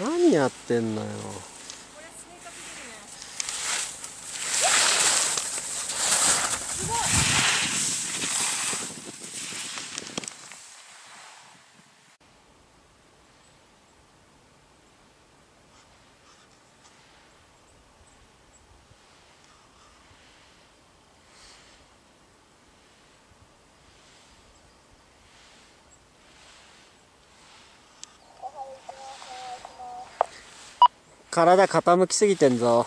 何やってんのよ。体傾きすぎてんぞ。